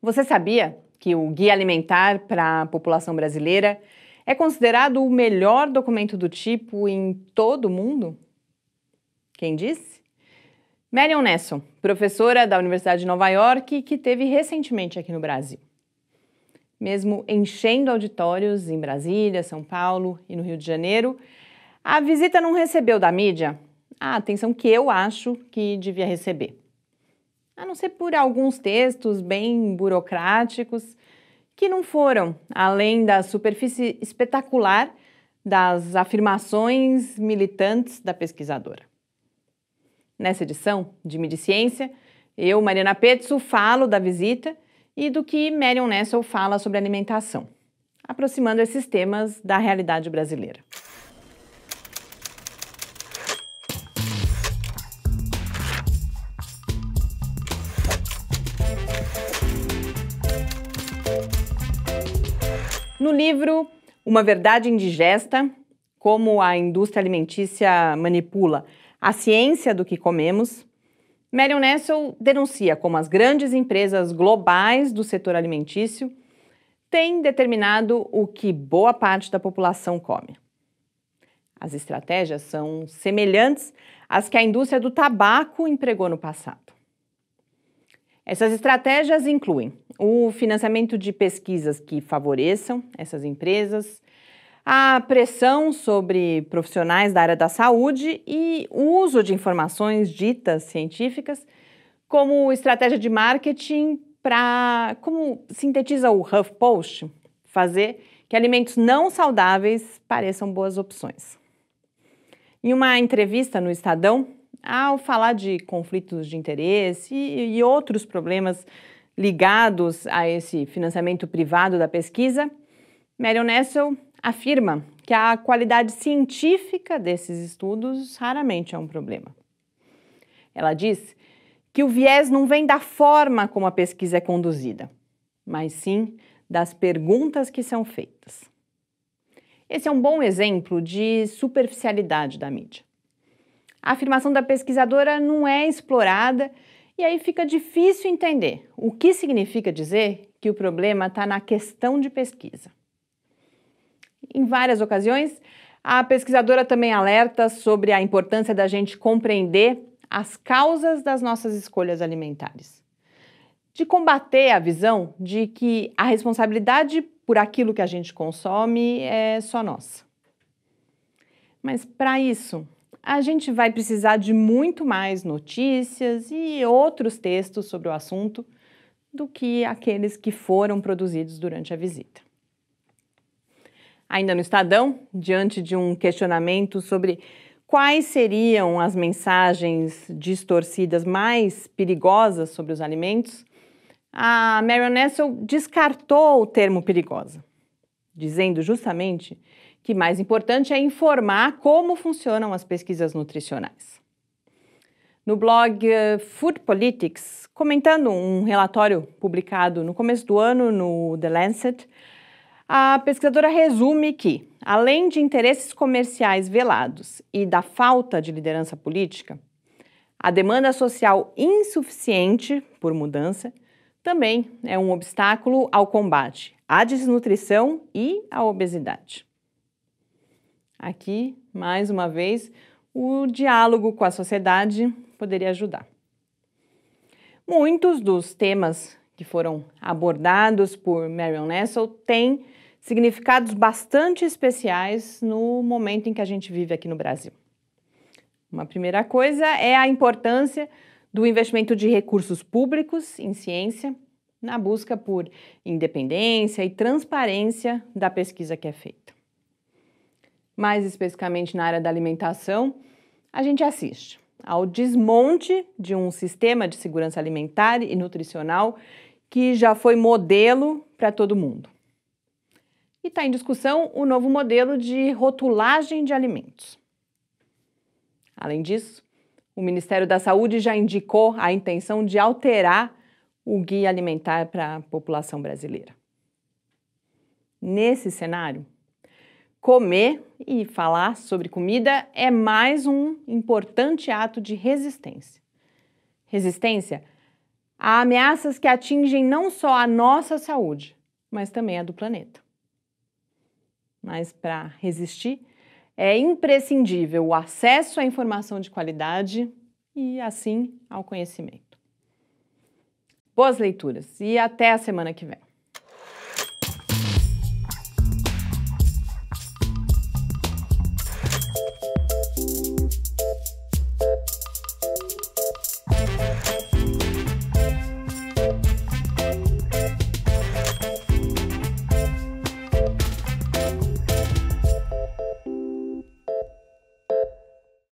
Você sabia que o Guia Alimentar para a População Brasileira é considerado o melhor documento do tipo em todo o mundo? Quem disse? Marion Nesson, professora da Universidade de Nova York, que teve recentemente aqui no Brasil. Mesmo enchendo auditórios em Brasília, São Paulo e no Rio de Janeiro, a visita não recebeu da mídia a atenção que eu acho que devia receber a não ser por alguns textos bem burocráticos que não foram além da superfície espetacular das afirmações militantes da pesquisadora. Nessa edição de Mediciência, eu, Mariana Petzo, falo da visita e do que Marion Nessel fala sobre alimentação, aproximando esses temas da realidade brasileira. No livro Uma Verdade Indigesta, como a indústria alimentícia manipula a ciência do que comemos, Marion Nessel denuncia como as grandes empresas globais do setor alimentício têm determinado o que boa parte da população come. As estratégias são semelhantes às que a indústria do tabaco empregou no passado. Essas estratégias incluem o financiamento de pesquisas que favoreçam essas empresas, a pressão sobre profissionais da área da saúde e o uso de informações ditas científicas como estratégia de marketing para, como sintetiza o HuffPost, fazer que alimentos não saudáveis pareçam boas opções. Em uma entrevista no Estadão, ao falar de conflitos de interesse e, e outros problemas ligados a esse financiamento privado da pesquisa, Marion Nessel afirma que a qualidade científica desses estudos raramente é um problema. Ela diz que o viés não vem da forma como a pesquisa é conduzida, mas sim das perguntas que são feitas. Esse é um bom exemplo de superficialidade da mídia a afirmação da pesquisadora não é explorada e aí fica difícil entender o que significa dizer que o problema está na questão de pesquisa. Em várias ocasiões, a pesquisadora também alerta sobre a importância da gente compreender as causas das nossas escolhas alimentares. De combater a visão de que a responsabilidade por aquilo que a gente consome é só nossa. Mas para isso, a gente vai precisar de muito mais notícias e outros textos sobre o assunto do que aqueles que foram produzidos durante a visita. Ainda no Estadão, diante de um questionamento sobre quais seriam as mensagens distorcidas mais perigosas sobre os alimentos, a Marion Nessel descartou o termo perigosa, dizendo justamente que mais importante é informar como funcionam as pesquisas nutricionais. No blog uh, Food Politics, comentando um relatório publicado no começo do ano no The Lancet, a pesquisadora resume que, além de interesses comerciais velados e da falta de liderança política, a demanda social insuficiente por mudança também é um obstáculo ao combate à desnutrição e à obesidade. Aqui, mais uma vez, o diálogo com a sociedade poderia ajudar. Muitos dos temas que foram abordados por Marion Nessel têm significados bastante especiais no momento em que a gente vive aqui no Brasil. Uma primeira coisa é a importância do investimento de recursos públicos em ciência na busca por independência e transparência da pesquisa que é feita mais especificamente na área da alimentação, a gente assiste ao desmonte de um sistema de segurança alimentar e nutricional que já foi modelo para todo mundo. E está em discussão o novo modelo de rotulagem de alimentos. Além disso, o Ministério da Saúde já indicou a intenção de alterar o guia alimentar para a população brasileira. Nesse cenário, Comer e falar sobre comida é mais um importante ato de resistência. Resistência Há ameaças que atingem não só a nossa saúde, mas também a do planeta. Mas para resistir, é imprescindível o acesso à informação de qualidade e, assim, ao conhecimento. Boas leituras e até a semana que vem.